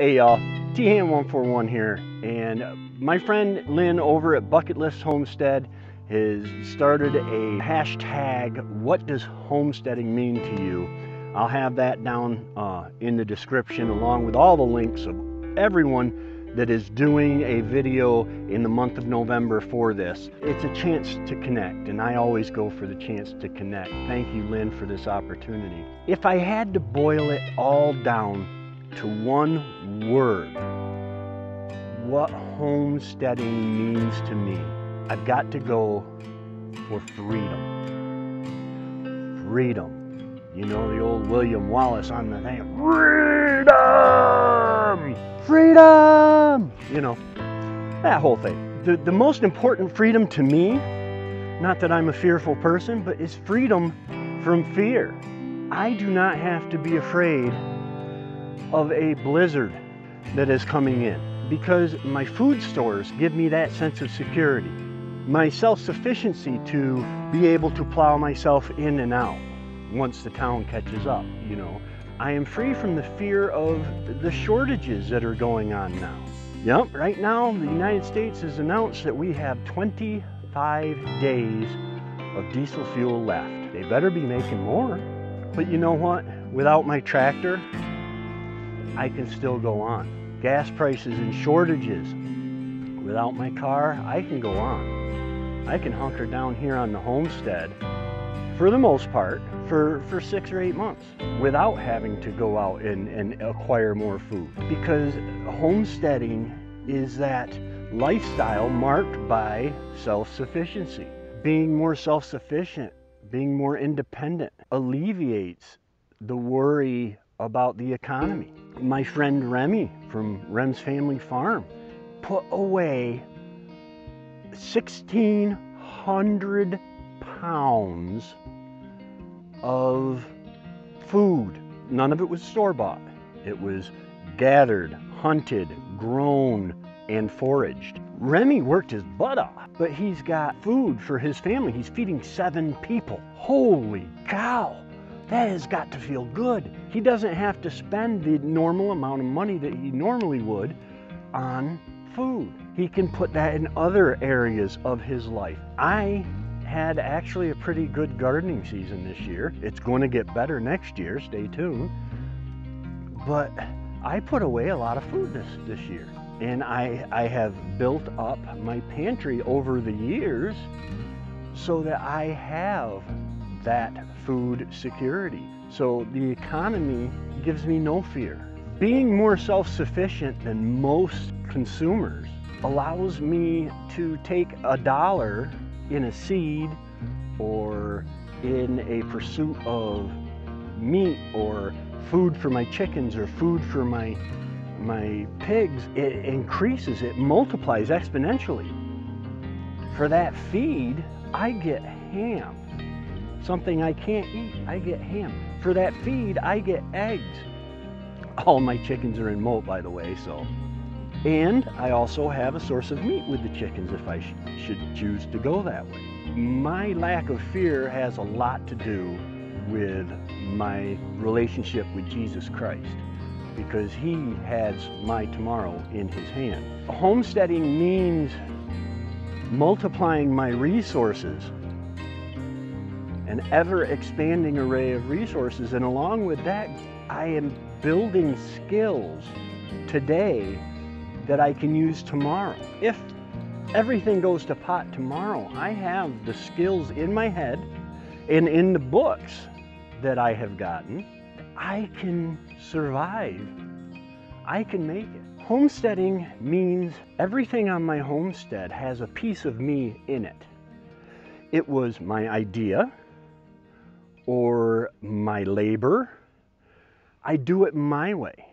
Hey y'all, T-Hand141 here, and my friend Lynn over at Bucket List Homestead has started a hashtag, what does homesteading mean to you? I'll have that down uh, in the description along with all the links of everyone that is doing a video in the month of November for this. It's a chance to connect, and I always go for the chance to connect. Thank you, Lynn, for this opportunity. If I had to boil it all down to one word what homesteading means to me, I've got to go for freedom. Freedom. You know the old William Wallace on the thing. Freedom! Freedom! You know, that whole thing. The, the most important freedom to me, not that I'm a fearful person, but is freedom from fear. I do not have to be afraid of a blizzard that is coming in because my food stores give me that sense of security. My self-sufficiency to be able to plow myself in and out once the town catches up, you know. I am free from the fear of the shortages that are going on now. Yep, right now the United States has announced that we have 25 days of diesel fuel left. They better be making more. But you know what? Without my tractor, I can still go on. Gas prices and shortages. Without my car, I can go on. I can hunker down here on the homestead for the most part for, for six or eight months without having to go out and, and acquire more food. Because homesteading is that lifestyle marked by self-sufficiency. Being more self-sufficient, being more independent alleviates the worry about the economy. My friend Remy from Rem's Family Farm put away 1,600 pounds of food. None of it was store-bought. It was gathered, hunted, grown, and foraged. Remy worked his butt off, but he's got food for his family. He's feeding seven people. Holy cow! That has got to feel good. He doesn't have to spend the normal amount of money that he normally would on food. He can put that in other areas of his life. I had actually a pretty good gardening season this year. It's going to get better next year, stay tuned. But I put away a lot of food this, this year. And I, I have built up my pantry over the years so that I have that food security. So the economy gives me no fear. Being more self-sufficient than most consumers allows me to take a dollar in a seed or in a pursuit of meat or food for my chickens or food for my my pigs, it increases, it multiplies exponentially. For that feed, I get ham something I can't eat, I get ham. For that feed, I get eggs. All my chickens are in molt, by the way, so. And I also have a source of meat with the chickens if I sh should choose to go that way. My lack of fear has a lot to do with my relationship with Jesus Christ because he has my tomorrow in his hand. Homesteading means multiplying my resources an ever expanding array of resources. And along with that, I am building skills today that I can use tomorrow. If everything goes to pot tomorrow, I have the skills in my head and in the books that I have gotten. I can survive. I can make it. Homesteading means everything on my homestead has a piece of me in it. It was my idea, or my labor. I do it my way.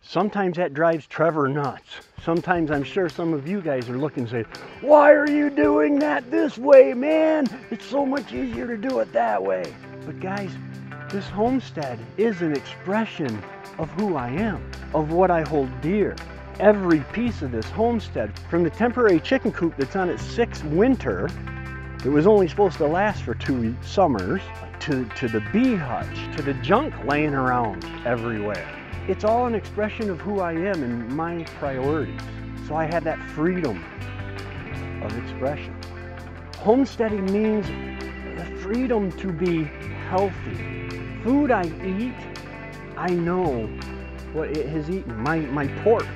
Sometimes that drives Trevor nuts. Sometimes I'm sure some of you guys are looking and say, why are you doing that this way, man? It's so much easier to do it that way. But guys, this homestead is an expression of who I am, of what I hold dear. Every piece of this homestead, from the temporary chicken coop that's on its sixth winter, it was only supposed to last for two summers, to, to the bee hutch, to the junk laying around everywhere. it's all an expression of who I am and my priorities. So I have that freedom of expression. Homesteading means the freedom to be healthy. Food I eat, I know what it has eaten. My, my pork,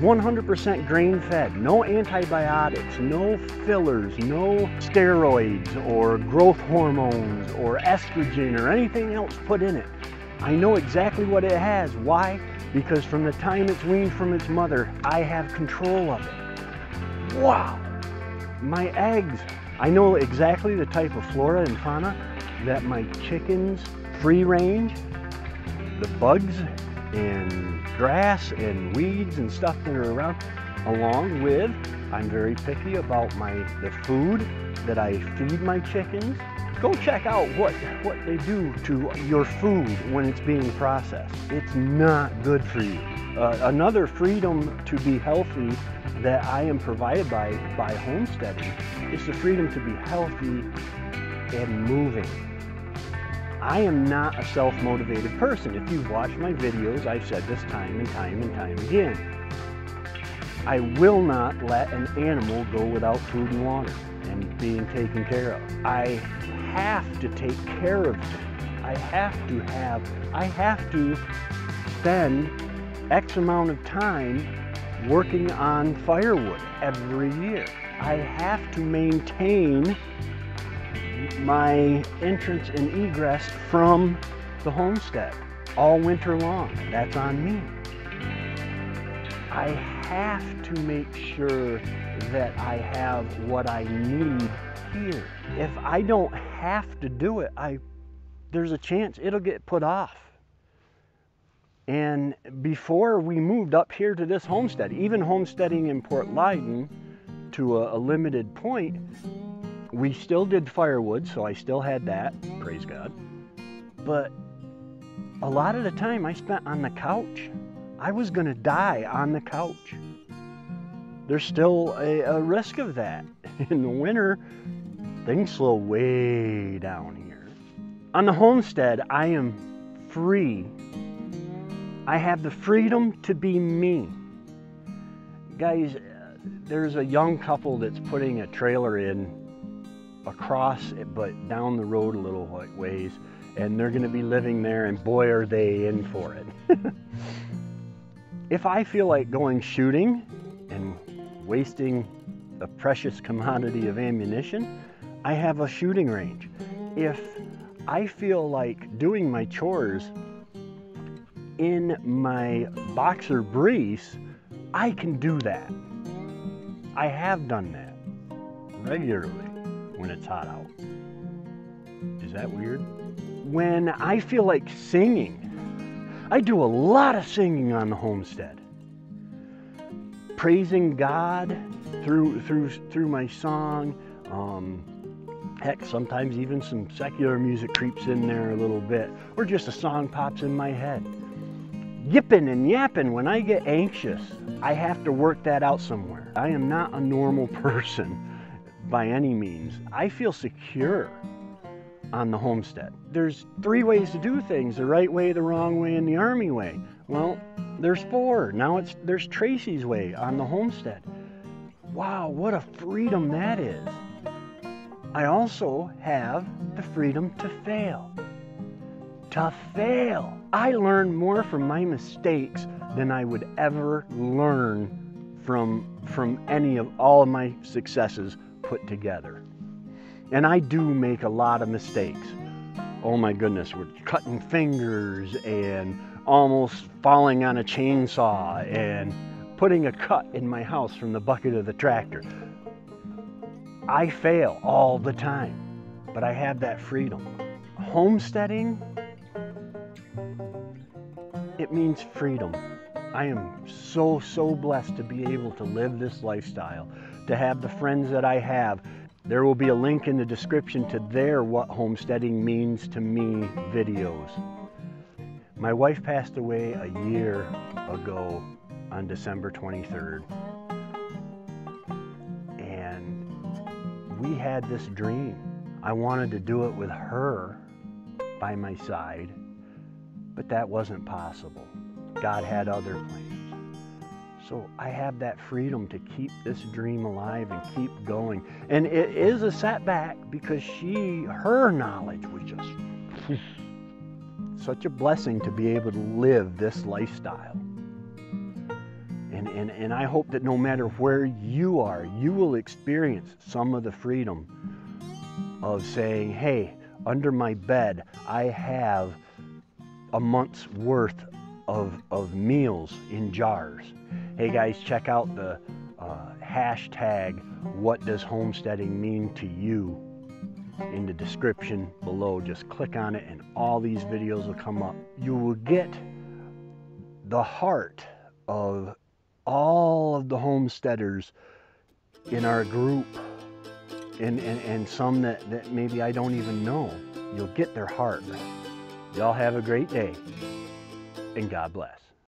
100% grain fed, no antibiotics, no fillers, no steroids or growth hormones or estrogen or anything else put in it. I know exactly what it has. Why? Because from the time it's weaned from its mother, I have control of it. Wow! My eggs, I know exactly the type of flora and fauna that my chickens free range, the bugs and grass and weeds and stuff that are around, along with I'm very picky about my the food that I feed my chickens. Go check out what, what they do to your food when it's being processed. It's not good for you. Uh, another freedom to be healthy that I am provided by, by homesteading is the freedom to be healthy and moving. I am not a self-motivated person. If you've watched my videos, I've said this time and time and time again. I will not let an animal go without food and water and being taken care of. I have to take care of them. I have to have, I have to spend X amount of time working on firewood every year. I have to maintain my entrance and egress from the homestead all winter long. That's on me. I have to make sure that I have what I need here. If I don't have to do it, I there's a chance it'll get put off. And before we moved up here to this homestead, even homesteading in Port Leyden to a, a limited point, we still did firewood, so I still had that, praise God. But a lot of the time I spent on the couch. I was going to die on the couch. There's still a, a, risk of that. In the winter, things slow way down here. On the homestead, I am free. I have the freedom to be me. Guys, uh, there's a young couple that's putting a trailer in across, but down the road a little ways, and they're going to be living there, and boy, are they in for it. if I feel like going shooting and wasting a precious commodity of ammunition, I have a shooting range. If I feel like doing my chores in my boxer briefs, I can do that. I have done that regularly when it's hot out. Is that weird? When I feel like singing, I do a lot of singing on the homestead. Praising God through through through my song. Um, heck, sometimes even some secular music creeps in there a little bit, or just a song pops in my head. Yipping and yapping when I get anxious. I have to work that out somewhere. I am not a normal person by any means. I feel secure on the homestead. There's three ways to do things, the right way, the wrong way, and the army way. Well, there's four. Now it's there's Tracy's way on the homestead. Wow, what a freedom that is. I also have the freedom to fail. To fail. I learn more from my mistakes than I would ever learn from from any of all of my successes put together. And I do make a lot of mistakes. Oh my goodness, we're cutting fingers and almost falling on a chainsaw and putting a cut in my house from the bucket of the tractor. I fail all the time, but I have that freedom. Homesteading, it means freedom. I am so, so blessed to be able to live this lifestyle to have the friends that I have. There will be a link in the description to their What Homesteading Means to Me videos. My wife passed away a year ago on December 23rd. And we had this dream. I wanted to do it with her by my side, but that wasn't possible. God had other plans. So I have that freedom to keep this dream alive and keep going. And it is a setback because she, her knowledge was just such a blessing to be able to live this lifestyle. And, and, and I hope that no matter where you are, you will experience some of the freedom of saying, hey, under my bed, I have a month's worth of, of meals in jars. Hey guys, check out the uh, hashtag, what does homesteading mean to you in the description below. Just click on it and all these videos will come up. You will get the heart of all of the homesteaders in our group and, and, and some that, that maybe I don't even know. You'll get their heart. Y'all have a great day and God bless.